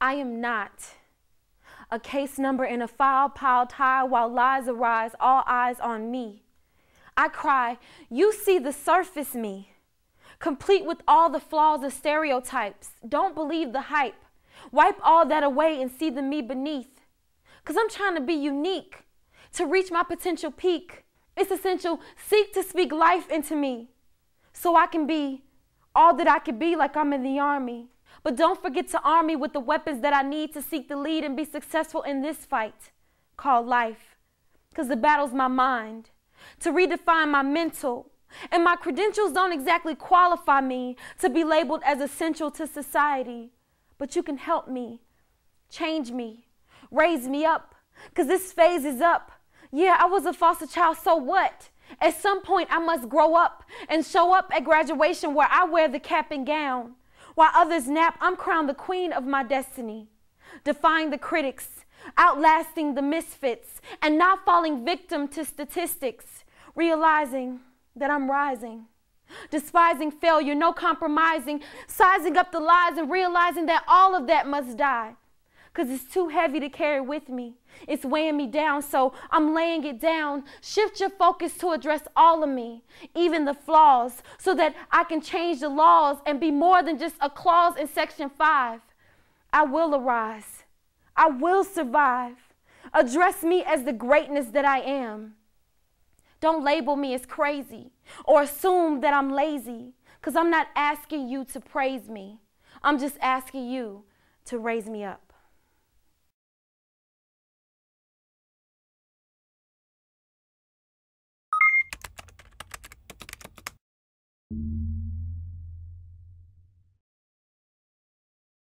I am not a case number in a file piled high while lies arise, all eyes on me. I cry, You see the surface me, complete with all the flaws of stereotypes. Don't believe the hype. Wipe all that away and see the me beneath. Because I'm trying to be unique. To reach my potential peak, it's essential. Seek to speak life into me so I can be all that I could be like I'm in the army. But don't forget to arm me with the weapons that I need to seek the lead and be successful in this fight called life. Because the battle's my mind, to redefine my mental. And my credentials don't exactly qualify me to be labeled as essential to society. But you can help me, change me, raise me up. Because this phase is up. Yeah, I was a foster child, so what? At some point, I must grow up and show up at graduation where I wear the cap and gown. While others nap, I'm crowned the queen of my destiny, defying the critics, outlasting the misfits, and not falling victim to statistics, realizing that I'm rising. Despising failure, no compromising, sizing up the lies and realizing that all of that must die because it's too heavy to carry with me. It's weighing me down, so I'm laying it down. Shift your focus to address all of me, even the flaws, so that I can change the laws and be more than just a clause in Section 5. I will arise. I will survive. Address me as the greatness that I am. Don't label me as crazy or assume that I'm lazy, because I'm not asking you to praise me. I'm just asking you to raise me up.